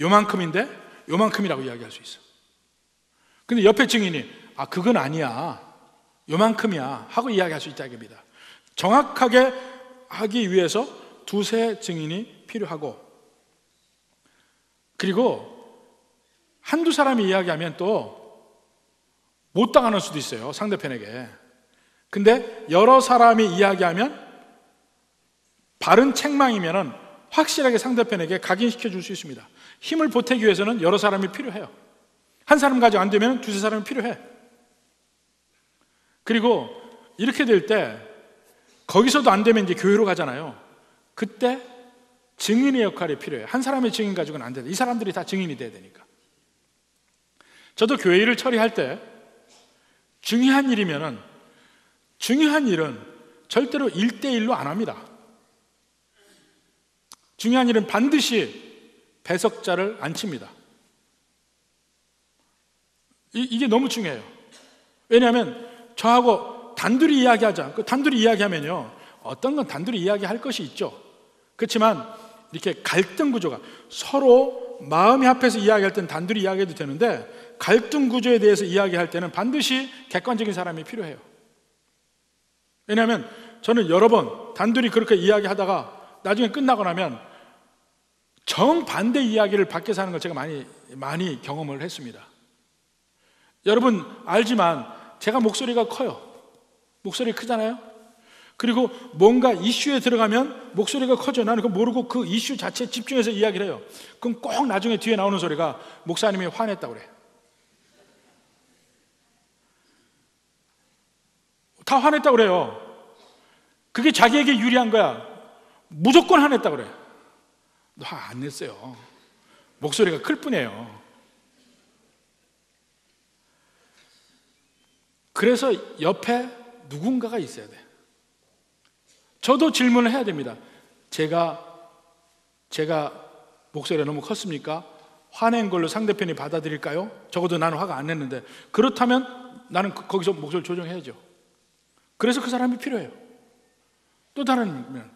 요만큼인데 요만큼이라고 이야기할 수 있어. 근데 옆에 증인이 아 그건 아니야. 요만큼이야 하고 이야기할 수 있다 이겁니다. 정확하게 하기 위해서 두세 증인이 필요하고 그리고 한두 사람이 이야기하면 또 못 당하는 수도 있어요. 상대편에게. 근데 여러 사람이 이야기하면 바른 책망이면은 확실하게 상대편에게 각인시켜 줄 수 있습니다. 힘을 보태기 위해서는 여러 사람이 필요해요. 한 사람 가지고 안 되면 두세 사람이 필요해. 그리고 이렇게 될 때 거기서도 안 되면 이제 교회로 가잖아요. 그때 증인의 역할이 필요해요. 한 사람의 증인 가지고는 안 돼요. 이 사람들이 다 증인이 돼야 되니까. 저도 교회 일을 처리할 때 중요한 일이면은 중요한 일은 절대로 일대일로안 합니다. 중요한 일은 반드시 배석자를 안 칩니다. 이, 게 너무 중요해요. 왜냐하면 저하고 단둘이 이야기하자. 그 단둘이 이야기하면요. 어떤 건 단둘이 이야기할 것이 있죠. 그렇지만 이렇게 갈등 구조가 서로 마음이 합해서 이야기할 때는 단둘이 이야기해도 되는데 갈등 구조에 대해서 이야기할 때는 반드시 객관적인 사람이 필요해요. 왜냐하면 저는 여러 번 단둘이 그렇게 이야기하다가 나중에 끝나고 나면 정반대 이야기를 밖에서 하는 걸 제가 많이, 많이 경험을 했습니다. 여러분 알지만 제가 목소리가 커요. 목소리 크잖아요? 그리고 뭔가 이슈에 들어가면 목소리가 커져. 나는 그 모르고 그 이슈 자체에 집중해서 이야기를 해요. 그럼 꼭 나중에 뒤에 나오는 소리가 목사님이 화냈다고 그래. 다 화냈다 그래요. 그게 자기에게 유리한 거야. 무조건 화냈다 그래. 화 안 냈어요. 목소리가 클 뿐이에요. 그래서 옆에 누군가가 있어야 돼. 저도 질문을 해야 됩니다. 제가 제가 목소리가 너무 컸습니까? 화낸 걸로 상대편이 받아들일까요? 적어도 나는 화가 안 냈는데 그렇다면 나는 그, 거기서 목소리 조정해야죠. 그래서 그 사람이 필요해요. 또 다른 면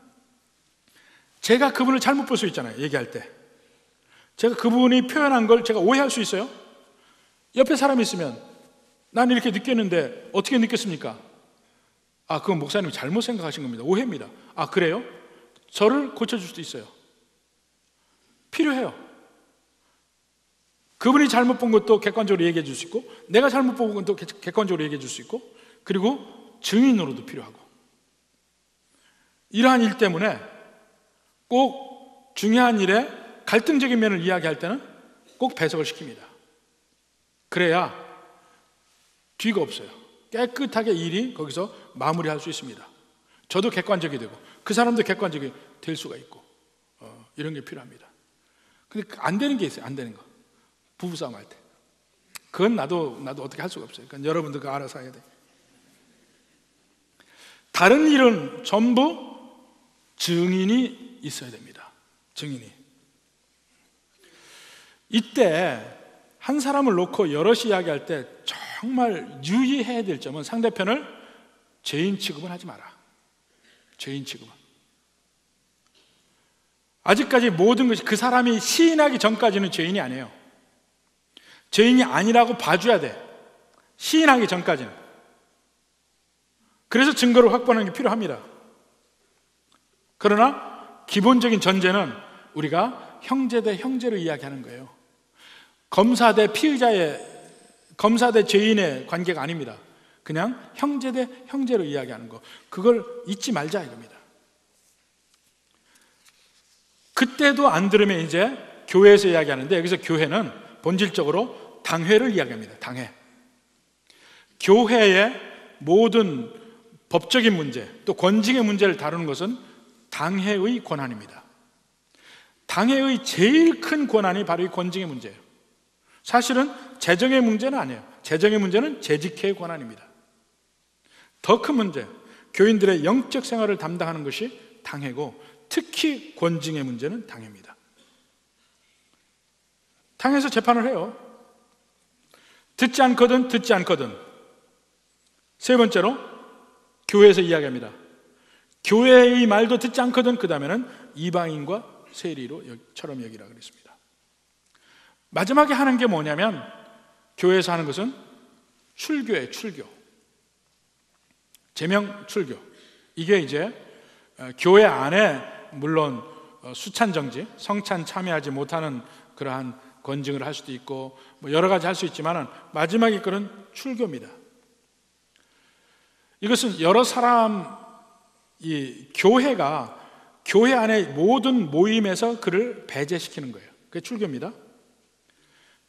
제가 그분을 잘못 볼 수 있잖아요. 얘기할 때 제가 그분이 표현한 걸 제가 오해할 수 있어요. 옆에 사람이 있으면 나는 이렇게 느꼈는데 어떻게 느꼈습니까? 아, 그건 목사님이 잘못 생각하신 겁니다. 오해입니다. 아, 그래요? 저를 고쳐줄 수도 있어요. 필요해요. 그분이 잘못 본 것도 객관적으로 얘기해 줄 수 있고, 내가 잘못 본 것도 객관적으로 얘기해 줄 수 있고, 그리고 증인으로도 필요하고. 이러한 일 때문에 꼭 중요한 일에 갈등적인 면을 이야기할 때는 꼭 배석을 시킵니다. 그래야 뒤가 없어요. 깨끗하게 일이 거기서 마무리할 수 있습니다. 저도 객관적이 되고 그 사람도 객관적이 될 수가 있고 어, 이런 게 필요합니다. 근데 안 되는 게 있어요. 안 되는 거. 부부싸움 할 때. 그건 나도 나도 어떻게 할 수가 없어요. 그러니까 여러분들 그 알아서 해야 돼. 다른 일은 전부 증인이 있어야 됩니다. 증인이. 이때 한 사람을 놓고 여럿이 이야기할 때 정말 유의해야 될 점은 상대편을 죄인 취급은 하지 마라. 죄인 취급은. 아직까지 모든 것이 그 사람이 시인하기 전까지는 죄인이 아니에요. 죄인이 아니라고 봐줘야 돼. 시인하기 전까지는. 그래서 증거를 확보하는 게 필요합니다. 그러나 기본적인 전제는 우리가 형제 대 형제로 이야기하는 거예요. 검사 대 피의자의 검사 대 죄인의 관계가 아닙니다. 그냥 형제 대 형제로 이야기하는 거. 그걸 잊지 말자 이겁니다. 그때도 안 들으면 이제 교회에서 이야기하는데 여기서 교회는 본질적으로 당회를 이야기합니다. 당회. 교회의 모든 법적인 문제, 또 권징의 문제를 다루는 것은 당회의 권한입니다. 당회의 제일 큰 권한이 바로 이 권징의 문제예요. 사실은 재정의 문제는 아니에요. 재정의 문제는 재직회의 권한입니다. 더 큰 문제, 교인들의 영적 생활을 담당하는 것이 당회고 특히 권징의 문제는 당회입니다. 당에서 재판을 해요. 듣지 않거든 듣지 않거든. 세 번째로 교회에서 이야기합니다. 교회의 말도 듣지 않거든 그 다음에는 이방인과 세리로처럼 여기라 그랬습니다. 마지막에 하는 게 뭐냐면 교회에서 하는 것은 출교예요, 출교. 제명 출교. 이게 이제 어, 교회 안에 물론 어, 수찬 정지, 성찬 참여하지 못하는 그러한 권증을 할 수도 있고 뭐 여러 가지 할 수 있지만 마지막에 그런 출교입니다. 이것은 여러 사람 이 교회가 교회 안에 모든 모임에서 그를 배제시키는 거예요. 그게 출교입니다.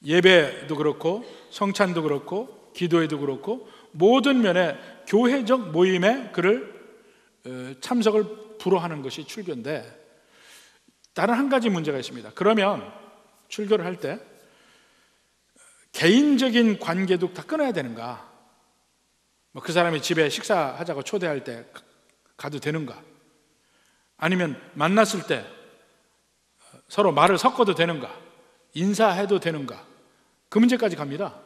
예배도 그렇고 성찬도 그렇고 기도에도 그렇고 모든 면에 교회적 모임에 그를 어, 참석을 불허하는 것이 출교인데 다른 한 가지 문제가 있습니다. 그러면 출교를 할 때 개인적인 관계도 다 끊어야 되는가? 뭐 그 사람이 집에 식사하자고 초대할 때 가도 되는가? 아니면 만났을 때 서로 말을 섞어도 되는가? 인사해도 되는가? 그 문제까지 갑니다.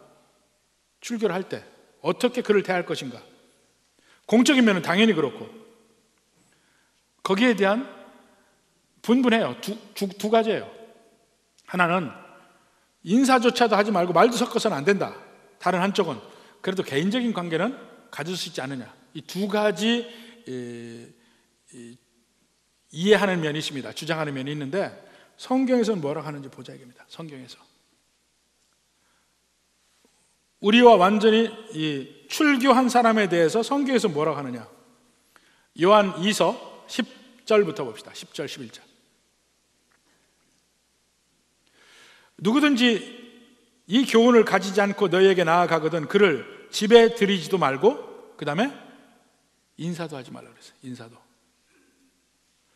출교를 할 때 어떻게 그를 대할 것인가? 공적인 면은 당연히 그렇고 거기에 대한 분분해요. 두, 두, 두 가지예요. 하나는 인사조차도 하지 말고 말도 섞어서는 안 된다. 다른 한쪽은 그래도 개인적인 관계는 가질 수 있지 않느냐. 이 두 가지 이해하는 면이 있습니다. 주장하는 면이 있는데 성경에서는 뭐라 하는지 보자 이겁니다. 성경에서 우리와 완전히 이 출교한 사람에 대해서 성경에서 뭐라고 하느냐? 요한 2서 10절부터 봅시다. 10절, 11절. 누구든지 이 교훈을 가지지 않고 너에게 나아가거든 그를 집에 들이지도 말고 그 다음에 인사도 하지 말라 그랬어요. 인사도.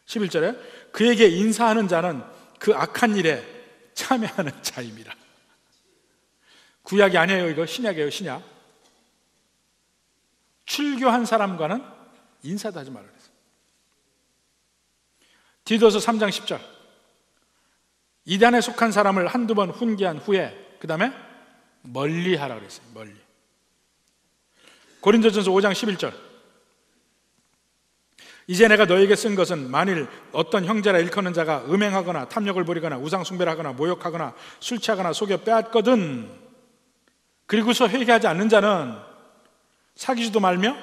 11절에 그에게 인사하는 자는 그 악한 일에 참여하는 자입니다. 구약이 아니에요. 이거 신약이에요. 신약. 출교한 사람과는 인사도 하지 말라 그랬어요. 디도서 3장 10절. 이단에 속한 사람을 한두 번 훈계한 후에 그 다음에 멀리 하라 그랬어요. 멀리. 고린도전서 5장 11절. 이제 내가 너에게 쓴 것은 만일 어떤 형제라 일컫는 자가 음행하거나 탐욕을 부리거나 우상숭배를 하거나 모욕하거나 술 취하거나 속여 빼앗거든 그리고서 회개하지 않는 자는 사귀지도 말며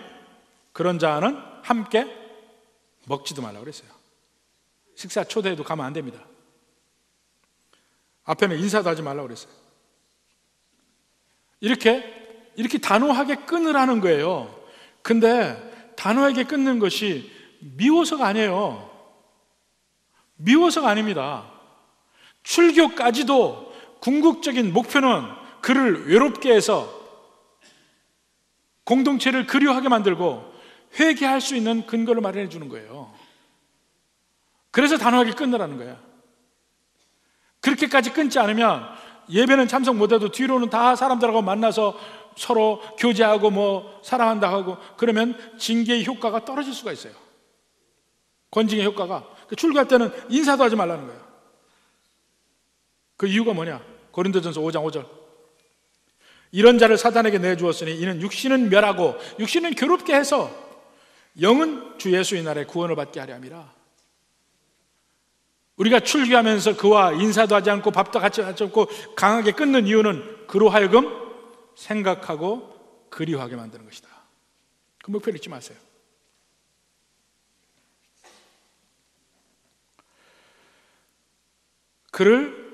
그런 자는 함께 먹지도 말라 그랬어요. 식사 초대에도 가면 안 됩니다. 앞에는 인사도 하지 말라 그랬어요. 이렇게 이렇게 단호하게 끊으라는 거예요. 근데 단호하게 끊는 것이 미워서가 아니에요. 미워서가 아닙니다. 출교까지도 궁극적인 목표는 그를 외롭게 해서 공동체를 그리워하게 만들고 회개할 수 있는 근거를 마련해 주는 거예요. 그래서 단호하게 끊으라는 거야. 그렇게까지 끊지 않으면 예배는 참석 못해도 뒤로는 다 사람들하고 만나서 서로 교제하고 뭐 사랑한다 하고 그러면 징계의 효과가 떨어질 수가 있어요. 권징의 효과가. 그 출교할 때는 인사도 하지 말라는 거예요. 그 이유가 뭐냐? 고린도전서 5장 5절. 이런 자를 사단에게 내주었으니 이는 육신은 멸하고 육신은 괴롭게 해서 영은 주 예수의 날에 구원을 받게 하려 함이라. 우리가 출교하면서 그와 인사도 하지 않고 밥도 같이 하지 않고 강하게 끊는 이유는 그로 하여금 생각하고 그리워하게 만드는 것이다. 그 목표를 잊지 마세요. 그를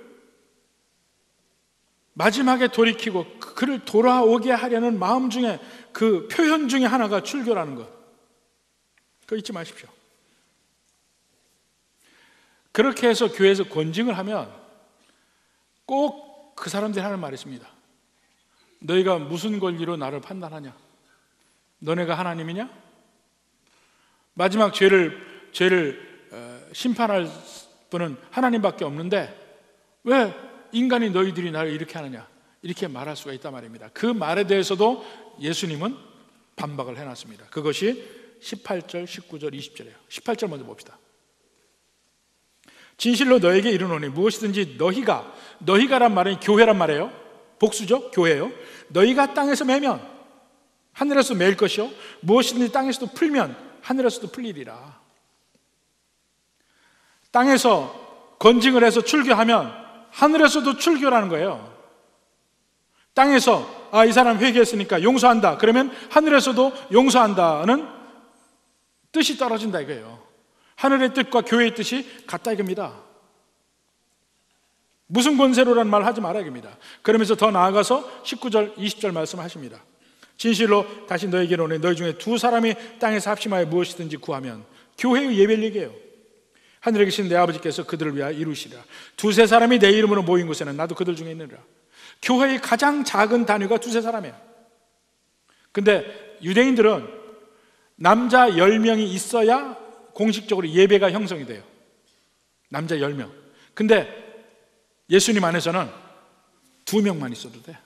마지막에 돌이키고 그를 돌아오게 하려는 마음 중에 그 표현 중에 하나가 출교라는 것. 그거 잊지 마십시오. 그렇게 해서 교회에서 권징을 하면 꼭 그 사람들이 하는 말이 있습니다. 너희가 무슨 권리로 나를 판단하냐? 너네가 하나님이냐? 마지막 죄를 죄를 어, 심판할 분은 하나님밖에 없는데 왜 인간이 너희들이 나를 이렇게 하느냐? 이렇게 말할 수가 있단 말입니다. 그 말에 대해서도 예수님은 반박을 해놨습니다. 그것이 18절, 19절, 20절이에요. 18절 먼저 봅시다. 진실로 너에게 이르노니 무엇이든지 너희가 너희가란 말은 교회란 말이에요. 복수죠. 교회요. 너희가 땅에서 매면 하늘에서 매일 것이요 무엇이든지 땅에서도 풀면 하늘에서도 풀리리라. 땅에서 건징을 해서 출교하면 하늘에서도 출교라는 거예요. 땅에서 아, 이 사람 회개했으니까 용서한다. 그러면 하늘에서도 용서한다는 뜻이 떨어진다 이거예요. 하늘의 뜻과 교회의 뜻이 같다 이겁니다. 무슨 권세로라는 말 하지 말아야 됩니다. 그러면서 더 나아가서 19절, 20절 말씀하십니다. 진실로 다시 너에게로 오네 너희 중에 두 사람이 땅에서 합심하여 무엇이든지 구하면 교회의 예배를 얘기해요. 하늘에 계신 내 아버지께서 그들을 위하여 이루시라. 두세 사람이 내 이름으로 모인 곳에는 나도 그들 중에 있느니라. 교회의 가장 작은 단위가 두세 사람이에요. 근데 유대인들은 남자 10명이 있어야 공식적으로 예배가 형성이 돼요. 남자 10명. 근데 예수님 안에서는 두 명만 있어도 돼.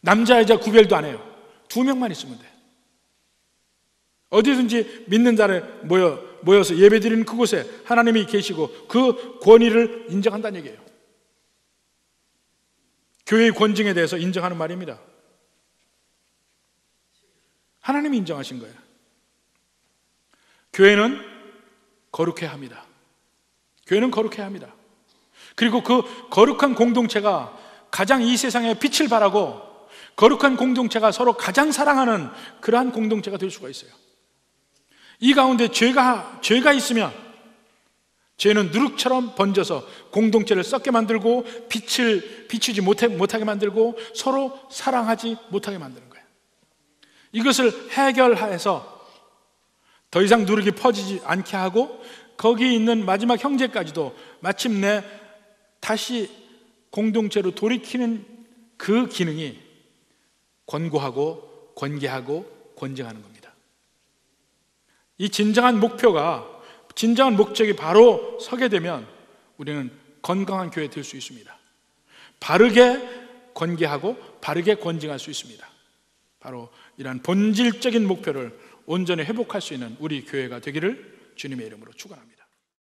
남자, 여자 구별도 안 해요. 두 명만 있으면 돼. 어디든지 믿는 자를 모여, 모여서 예배 드리는 그곳에 하나님이 계시고 그 권위를 인정한다는 얘기예요. 교회의 권징에 대해서 인정하는 말입니다. 하나님이 인정하신 거예요. 교회는 거룩해야 합니다. 교회는 거룩해야 합니다. 그리고 그 거룩한 공동체가 가장 이 세상에 빛을 발하고 거룩한 공동체가 서로 가장 사랑하는 그러한 공동체가 될 수가 있어요. 이 가운데 죄가, 죄가 있으면 죄는 누룩처럼 번져서 공동체를 썩게 만들고 빛을 비추지 못해, 못하게 만들고 서로 사랑하지 못하게 만드는 거예요. 이것을 해결해서 더 이상 누룩이 퍼지지 않게 하고 거기 있는 마지막 형제까지도 마침내 다시 공동체로 돌이키는 그 기능이 권고하고 권계하고 권정하는 겁니다. 이 진정한 목표가 진정한 목적이 바로 서게 되면 우리는 건강한 교회 될 수 있습니다. 바르게 권계하고 바르게 권징할 수 있습니다. 바로 이러한 본질적인 목표를 온전히 회복할 수 있는 우리 교회가 되기를 주님의 이름으로 축원합니다.